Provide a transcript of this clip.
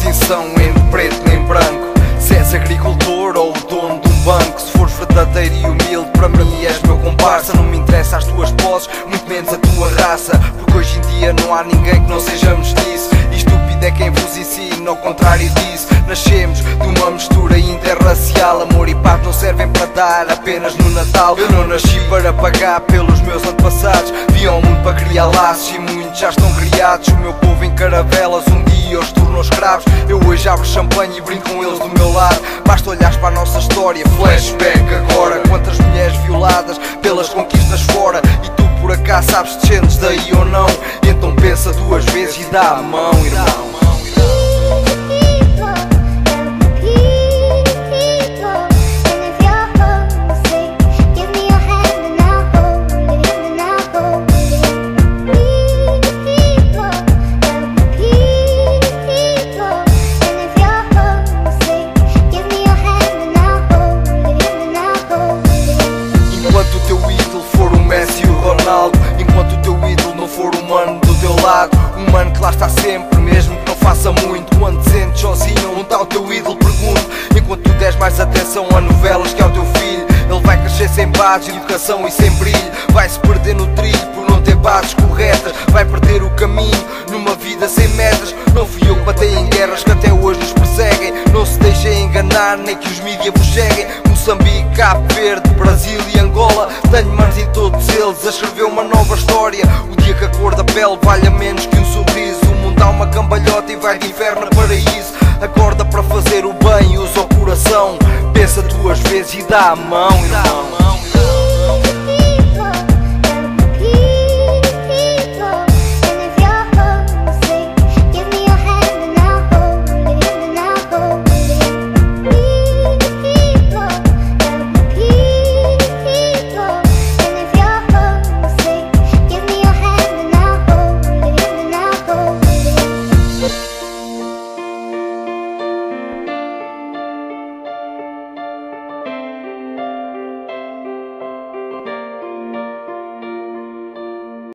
distinção entre preto nem branco. Se és agricultor ou o dono de um banco Se fores verdadeiro e humilde, para mim és meu comparsa. Não me interessa as tuas poses, muito menos a tua raça. Porque hoje em dia não há ninguém que não sejamos disso. E estúpido é quem vos ensina, ao contrário disso. Nascemos de uma mistura interracial. Amor e paz não servem para dar apenas no Natal. Eu não nasci para pagar pelos meus antepassados. Viam muito para criar laços e muitos já estão criados. O meu povo em caravelas um dia os tornou escravos Eu hoje abro champanhe e brinco com eles do meu lado. Basta olhares para a nossa história, flashback agora Quantas mulheres violadas pelas conquistas fora. E tu por acaso sabes se sentes daí ou não? Então pensa duas vezes e dá a mão, irmão que lá está sempre, mesmo que não faça muito. Quando te sentes sozinho, onde está o teu ídolo? Pergunto. Enquanto tu des mais atenção a novelas que ao teu filho Ele vai crescer sem bases, educação e sem brilho. Vai se perder no trilho por não ter bases corretas. Vai perder o caminho numa vida sem metas. Não fui eu que batei em guerras que até hoje nos perseguem. Não se deixem enganar, nem que os mídias vos cheguem. Moçambique, Cabo Verde, Brasil e Angola Tenho manos em todos eles a escrever uma nova história. O dia pele valha menos que um sorriso. O mundo dá uma cambalhota e vai de inferno a paraíso. Acorda para fazer o bem, usa o coração. Pensa duas vezes e dá a mão, irmão